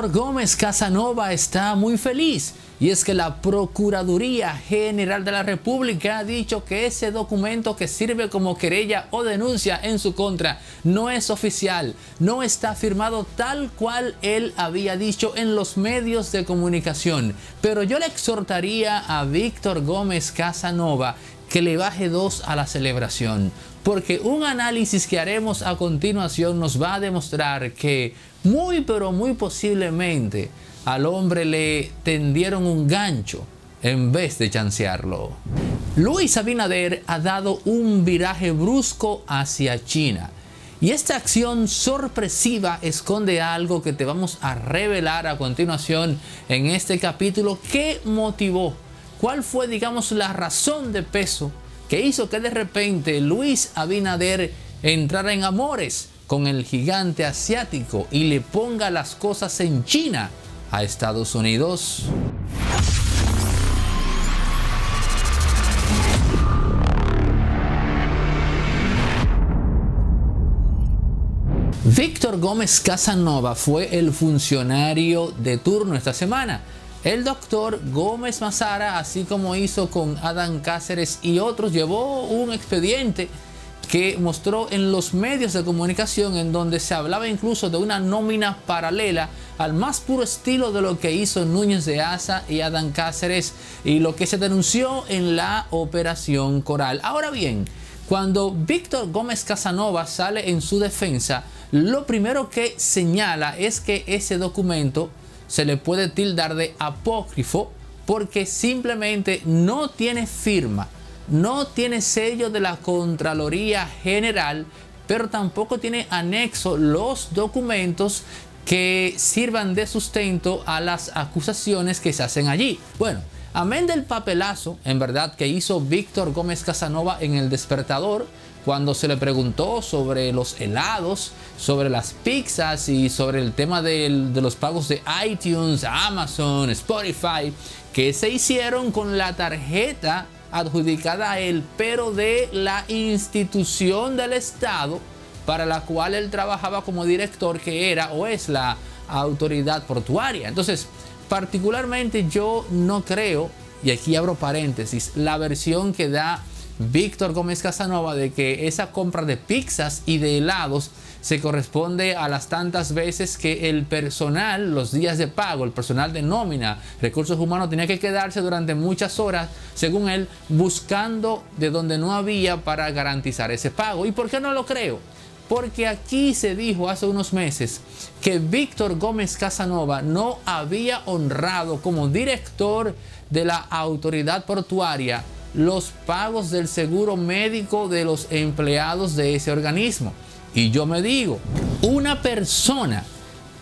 Víctor Gómez Casanova está muy feliz y es que la Procuraduría General de la República ha dicho que ese documento que sirve como querella o denuncia en su contra no es oficial, no está firmado tal cual él había dicho en los medios de comunicación. Pero yo le exhortaría a Víctor Gómez Casanova que le baje dos a la celebración, porque un análisis que haremos a continuación nos va a demostrar que muy pero muy posiblemente al hombre le tendieron un gancho en vez de chancearlo. Luis Abinader ha dado un viraje brusco hacia China. Y esta acción sorpresiva esconde algo que te vamos a revelar a continuación en este capítulo. ¿Qué motivó? ¿Cuál fue, digamos, la razón de peso que hizo que de repente Luis Abinader entrara en amores con el gigante asiático y le ponga las cosas en China a Estados Unidos. Víctor Gómez Casanova fue el funcionario de turno esta semana. El doctor Gómez Mazara, así como hizo con Adán Cáceres y otros, llevó un expediente que mostró en los medios de comunicación en donde se hablaba incluso de una nómina paralela al más puro estilo de lo que hizo Núñez de Asa y Adán Cáceres y lo que se denunció en la operación Coral. Ahora bien, cuando Víctor Gómez Casanova sale en su defensa, lo primero que señala es que ese documento se le puede tildar de apócrifo porque simplemente no tiene firma no tiene sello de la Contraloría General, pero tampoco tiene anexo los documentos que sirvan de sustento a las acusaciones que se hacen allí. Bueno, amén del papelazo, en verdad, que hizo Víctor Gómez Casanova en el despertador, cuando se le preguntó sobre los helados, sobre las pizzas y sobre el tema de los pagos de iTunes, Amazon, Spotify, que se hicieron con la tarjeta adjudicada a él, pero de la institución del Estado para la cual él trabajaba como director, que era o es la autoridad portuaria. Entonces, particularmente yo no creo, y aquí abro paréntesis, la versión que da Víctor Gómez Casanova de que esa compra de pizzas y de helados se corresponde a las tantas veces que el personal, los días de pago, el personal de nómina, recursos humanos, tenía que quedarse durante muchas horas, según él, buscando de donde no había para garantizar ese pago. ¿Y por qué no lo creo? Porque aquí se dijo hace unos meses que Víctor Gómez Casanova no había honrado como director de la autoridad portuaria los pagos del seguro médico de los empleados de ese organismo. Y yo me digo, una persona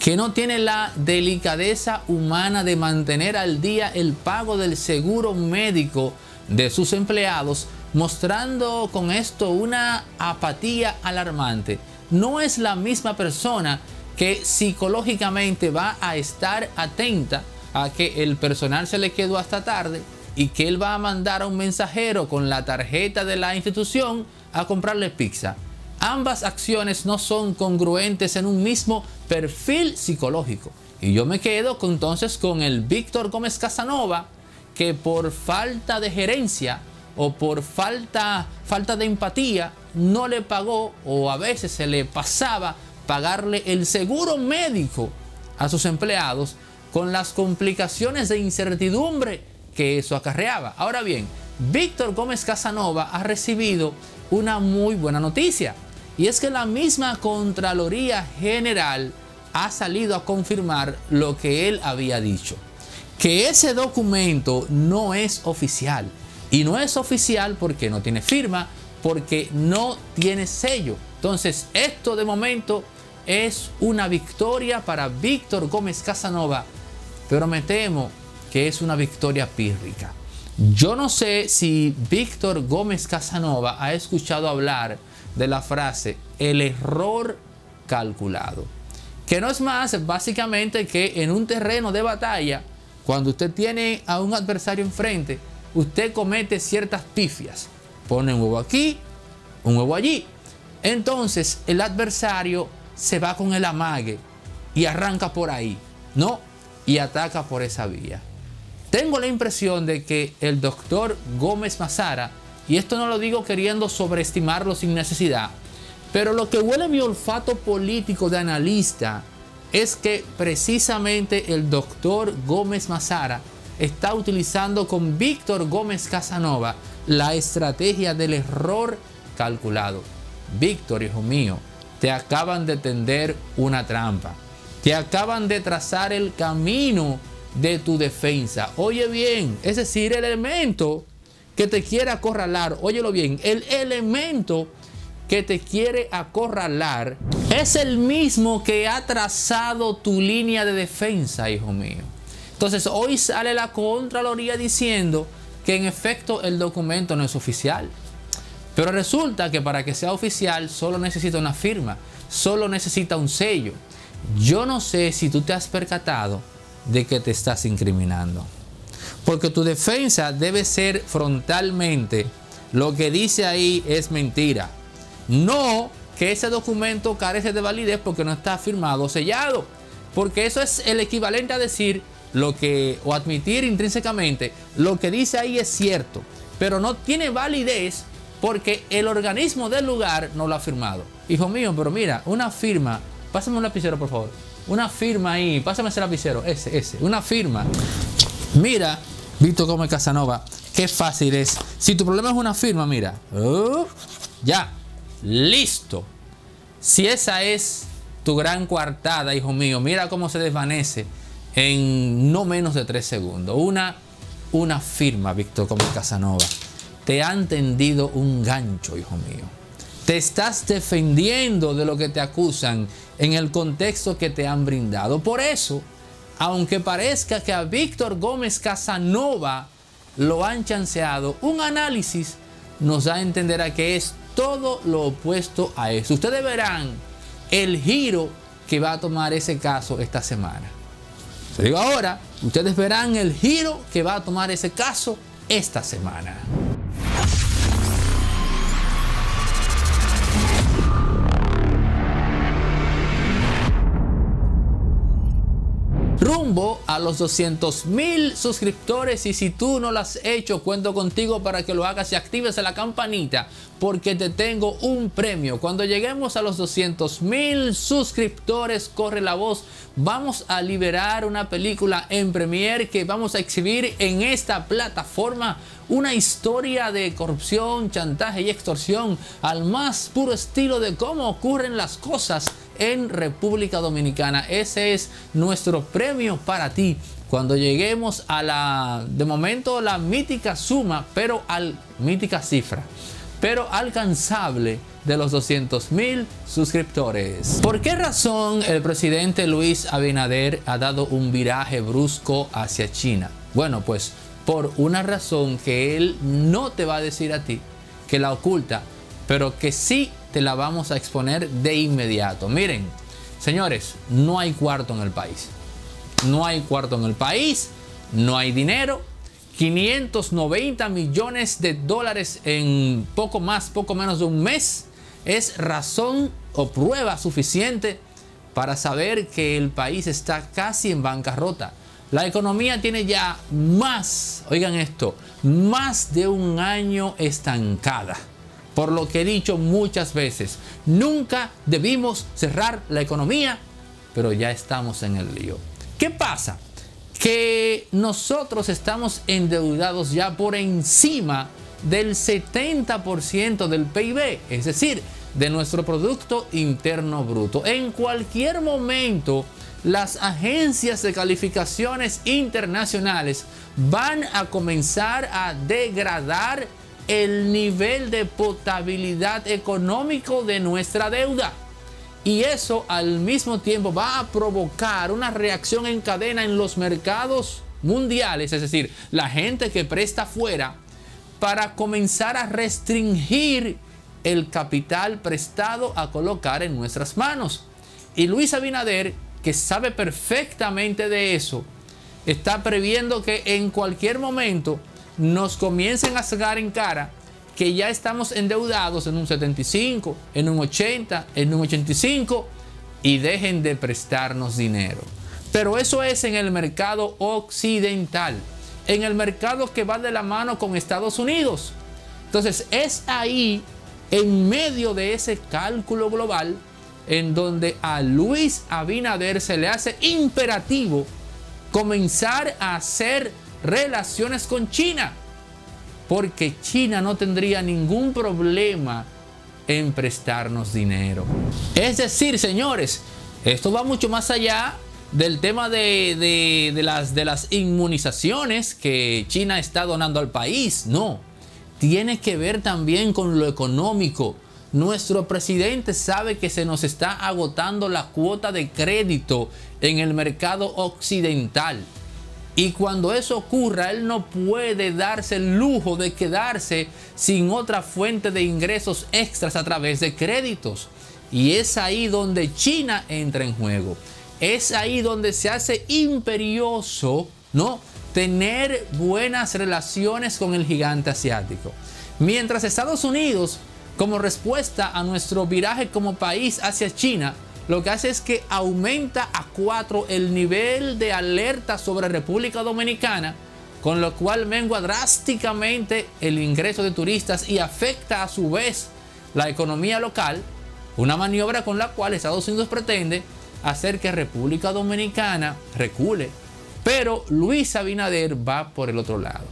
que no tiene la delicadeza humana de mantener al día el pago del seguro médico de sus empleados, mostrando con esto una apatía alarmante, no es la misma persona que psicológicamente va a estar atenta a que el personal se le quedó hasta tarde y que él va a mandar a un mensajero con la tarjeta de la institución a comprarle pizza. Ambas acciones no son congruentes en un mismo perfil psicológico. Y yo me quedo entonces con el Víctor Gómez Casanova, que por falta de gerencia o por falta, falta de empatía no le pagó o a veces se le pasaba pagarle el seguro médico a sus empleados con las complicaciones de incertidumbre que eso acarreaba. Ahora bien, Víctor Gómez Casanova ha recibido una muy buena noticia. Y es que la misma Contraloría General ha salido a confirmar lo que él había dicho. Que ese documento no es oficial. Y no es oficial porque no tiene firma, porque no tiene sello. Entonces, esto de momento es una victoria para Víctor Gómez Casanova. Pero me temo que es una victoria pírrica. Yo no sé si Víctor Gómez Casanova ha escuchado hablar de la frase el error calculado. Que no es más básicamente que en un terreno de batalla, cuando usted tiene a un adversario enfrente, usted comete ciertas pifias. Pone un huevo aquí, un huevo allí. Entonces el adversario se va con el amague y arranca por ahí. No, y ataca por esa vía. Tengo la impresión de que el doctor Gómez Mazara, y esto no lo digo queriendo sobreestimarlo sin necesidad, pero lo que huele mi olfato político de analista es que precisamente el doctor Gómez Mazara está utilizando con Víctor Gómez Casanova la estrategia del error calculado. Víctor, hijo mío, te acaban de tender una trampa. Te acaban de trazar el camino de tu defensa. Oye bien, es decir, el elemento que te quiere acorralar, óyelo bien, el elemento que te quiere acorralar es el mismo que ha trazado tu línea de defensa, hijo mío. Entonces hoy sale la Contraloría diciendo que en efecto el documento no es oficial. Pero resulta que para que sea oficial solo necesita una firma, solo necesita un sello. Yo no sé si tú te has percatado de que te estás incriminando. Porque tu defensa debe ser frontalmente, lo que dice ahí es mentira. No que ese documento carece de validez porque no está firmado o sellado. Porque eso es el equivalente a decir lo que, o admitir intrínsecamente, lo que dice ahí es cierto, pero no tiene validez porque el organismo del lugar no lo ha firmado. Hijo mío, pero mira, una firma, pásame un lapicero por favor, una firma ahí, pásame ese lapicero, ese, ese, una firma. Mira, Víctor Gómez Casanova, qué fácil es. Si tu problema es una firma, mira, uh, ya, listo. Si esa es tu gran coartada, hijo mío, mira cómo se desvanece en no menos de tres segundos. Una, una firma, Víctor Gómez Casanova te han tendido un gancho, hijo mío. Te estás defendiendo de lo que te acusan en el contexto que te han brindado. Por eso, aunque parezca que a Víctor Gómez Casanova lo han chanceado, un análisis nos da a entender a que es todo lo opuesto a eso. Ustedes verán el giro que va a tomar ese caso esta semana. Te digo ahora, ustedes verán el giro que va a tomar ese caso esta semana. A los 200 mil suscriptores. Y si tú no lo has hecho cuento contigo para que lo hagas y actives la campanita porque te tengo un premio. Cuando lleguemos a los 200 mil suscriptores corre la voz. Vamos a liberar una película en premiere que vamos a exhibir en esta plataforma. Una historia de corrupción chantaje y extorsión al más puro estilo de cómo ocurren las cosas en República Dominicana. Ese es nuestro premio para ti. Cuando lleguemos a la, de momento, la mítica suma, pero al mítica cifra, pero alcanzable de los 200 mil suscriptores. ¿Por qué razón el presidente Luis Abinader ha dado un viraje brusco hacia China? Bueno, pues por una razón que él no te va a decir a ti, que la oculta, pero que sí te la vamos a exponer de inmediato. Miren, señores, no hay cuarto en el país. No hay cuarto en el país, no hay dinero. 590 millones de dólares en poco más, poco menos de un mes es razón o prueba suficiente para saber que el país está casi en bancarrota. La economía tiene ya más, oigan esto, más de un año estancada. Por lo que he dicho muchas veces, nunca debimos cerrar la economía, pero ya estamos en el lío. ¿Qué pasa? Que nosotros estamos endeudados ya por encima del 70% del PIB, es decir, de nuestro Producto Interno Bruto. En cualquier momento, las agencias de calificaciones internacionales van a comenzar a degradar el nivel de potabilidad económico de nuestra deuda. Y eso al mismo tiempo va a provocar una reacción en cadena en los mercados mundiales, es decir, la gente que presta fuera, para comenzar a restringir el capital prestado a colocar en nuestras manos. Y Luis Abinader, que sabe perfectamente de eso, está previendo que en cualquier momento nos comiencen a sacar en cara que ya estamos endeudados en un 75, en un 80, en un 85 y dejen de prestarnos dinero. Pero eso es en el mercado occidental, en el mercado que va de la mano con Estados Unidos. Entonces es ahí, en medio de ese cálculo global, en donde a Luis Abinader se le hace imperativo comenzar a hacer relaciones con China, porque China no tendría ningún problema en prestarnos dinero. Es decir, señores, esto va mucho más allá del tema de, las, de las inmunizaciones que China está donando al país. No, tiene que ver también con lo económico. Nuestro presidente sabe que se nos está agotando la cuota de crédito en el mercado occidental. Y cuando eso ocurra, él no puede darse el lujo de quedarse sin otra fuente de ingresos extras a través de créditos. Y es ahí donde China entra en juego. Es ahí donde se hace imperioso, ¿no? Tener buenas relaciones con el gigante asiático. Mientras Estados Unidos como respuesta a nuestro viraje como país hacia China, lo que hace es que aumenta a 4 el nivel de alerta sobre República Dominicana, con lo cual mengua drásticamente el ingreso de turistas y afecta a su vez la economía local, una maniobra con la cual Estados Unidos pretende hacer que República Dominicana recule. Pero Luis Abinader va por el otro lado,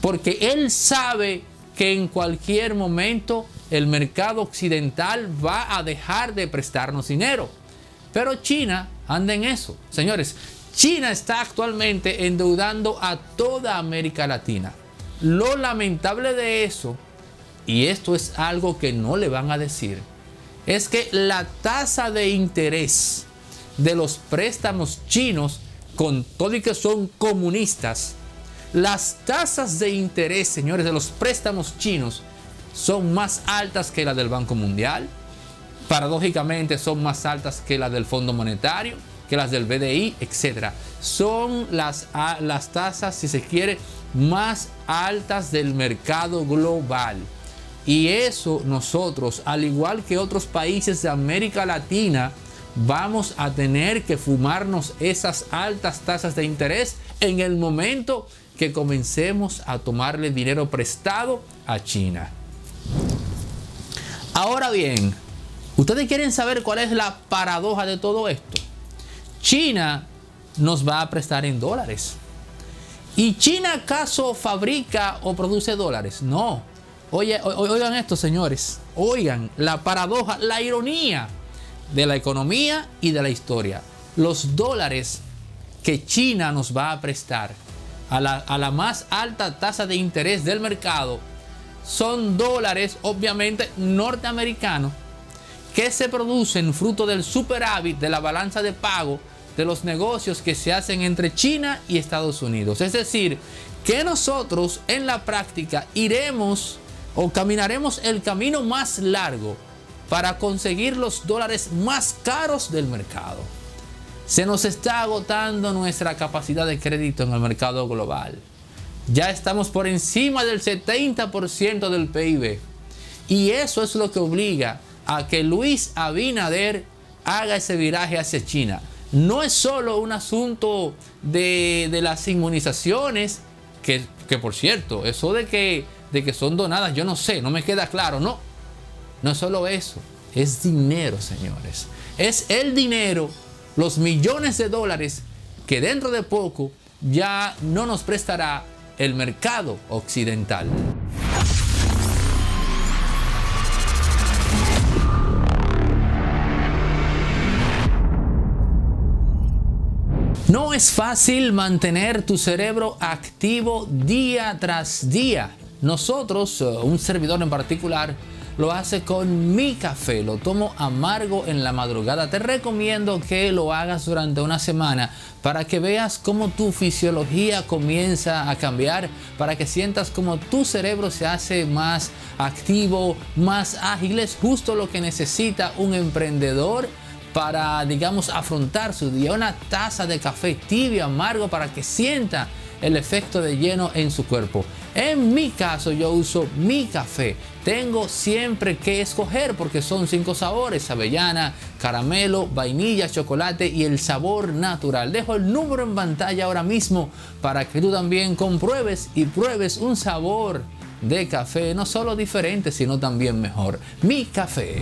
porque él sabe que en cualquier momento el mercado occidental va a dejar de prestarnos dinero. Pero China anda en eso. Señores, China está actualmente endeudando a toda América Latina. Lo lamentable de eso, y esto es algo que no le van a decir, es que la tasa de interés de los préstamos chinos, con todo y que son comunistas, las tasas de interés, señores, de los préstamos chinos son más altas que las del Banco Mundial. Paradójicamente son más altas que las del Fondo Monetario, que las del BDI, etc. Son las, las tasas, si se quiere, más altas del mercado global. Y eso nosotros, al igual que otros países de América Latina, vamos a tener que fumarnos esas altas tasas de interés en el momento que comencemos a tomarle dinero prestado a China. Ahora bien, ustedes quieren saber cuál es la paradoja de todo esto. China nos va a prestar en dólares. ¿Y China acaso fabrica o produce dólares? No. Oye, oigan esto, señores. Oigan la paradoja, la ironía de la economía y de la historia. Los dólares que China nos va a prestar a la, más alta tasa de interés del mercado son dólares obviamente norteamericanos que se producen fruto del superávit de la balanza de pago de los negocios que se hacen entre China y Estados Unidos. Es decir, que nosotros en la práctica iremos o caminaremos el camino más largo para conseguir los dólares más caros del mercado. Se nos está agotando nuestra capacidad de crédito en el mercado global. Ya estamos por encima del 70% del PIB. Y eso es lo que obliga a que Luis Abinader haga ese viraje hacia China. No es solo un asunto de, las inmunizaciones, que, que, por cierto, eso de que, de que son donadas, yo no sé, no me queda claro. No, no es solo eso, es dinero, señores. Es el dinero los millones de dólares que dentro de poco ya no nos prestará el mercado occidental. No es fácil mantener tu cerebro activo día tras día. Nosotros, eh, un servidor en particular, lo hace con mi café, lo tomo amargo en la madrugada. Te recomiendo que lo hagas durante una semana para que veas cómo tu fisiología comienza a cambiar, para que sientas cómo tu cerebro se hace más activo, más ágil. Es justo lo que necesita un emprendedor para, digamos, afrontar su día. Una taza de café tibio, amargo, para que sienta el efecto de lleno en su cuerpo. En mi caso yo uso mi café. Tengo siempre que escoger porque son cinco sabores, avellana, caramelo, vainilla, chocolate y el sabor natural. Dejo el número en pantalla ahora mismo para que tú también compruebes y pruebes un sabor de café no solo diferente, sino también mejor. Mi café.